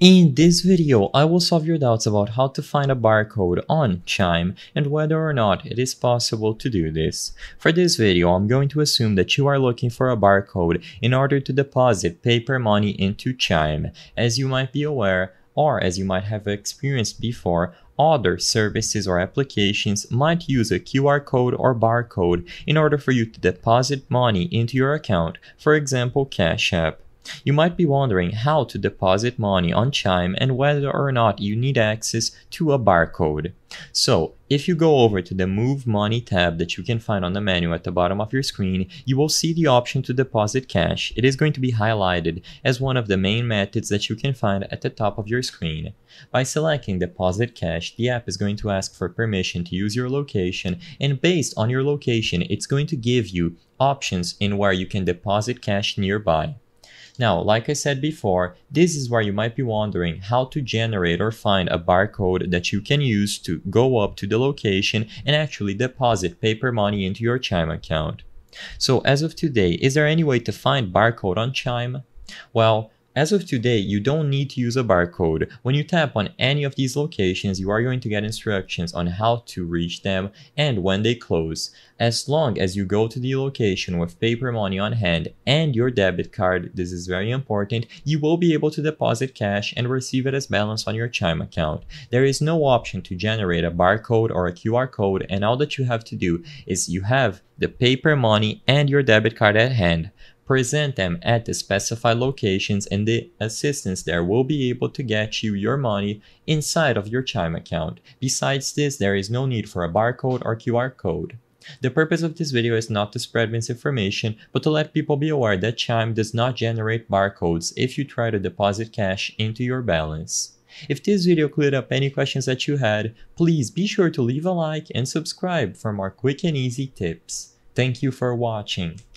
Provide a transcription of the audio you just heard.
In this video, I will solve your doubts about how to find a barcode on Chime and whether or not it is possible to do this. For this video, I'm going to assume that you are looking for a barcode in order to deposit paper money into Chime. As you might be aware, or as you might have experienced before, other services or applications might use a QR code or barcode in order for you to deposit money into your account, for example Cash App. You might be wondering how to deposit money on Chime and whether or not you need access to a barcode. So, if you go over to the Move Money tab that you can find on the menu at the bottom of your screen, you will see the option to deposit cash. It is going to be highlighted as one of the main methods that you can find at the top of your screen. By selecting Deposit Cash, the app is going to ask for permission to use your location, and based on your location, it's going to give you options in where you can deposit cash nearby. Now, like I said before, this is where you might be wondering how to generate or find a barcode that you can use to go up to the location and actually deposit paper money into your Chime account. So as of today, is there any way to find barcode on Chime? Well, as of today, you don't need to use a barcode. When you tap on any of these locations, you are going to get instructions on how to reach them and when they close. As long as you go to the location with paper money on hand and your debit card, this is very important, you will be able to deposit cash and receive it as balance on your Chime account. There is no option to generate a barcode or a QR code and all that you have to do is you have the paper money and your debit card at hand present them at the specified locations and the assistants there will be able to get you your money inside of your Chime account. Besides this, there is no need for a barcode or QR code. The purpose of this video is not to spread misinformation, but to let people be aware that Chime does not generate barcodes if you try to deposit cash into your balance. If this video cleared up any questions that you had, please be sure to leave a like and subscribe for more quick and easy tips. Thank you for watching.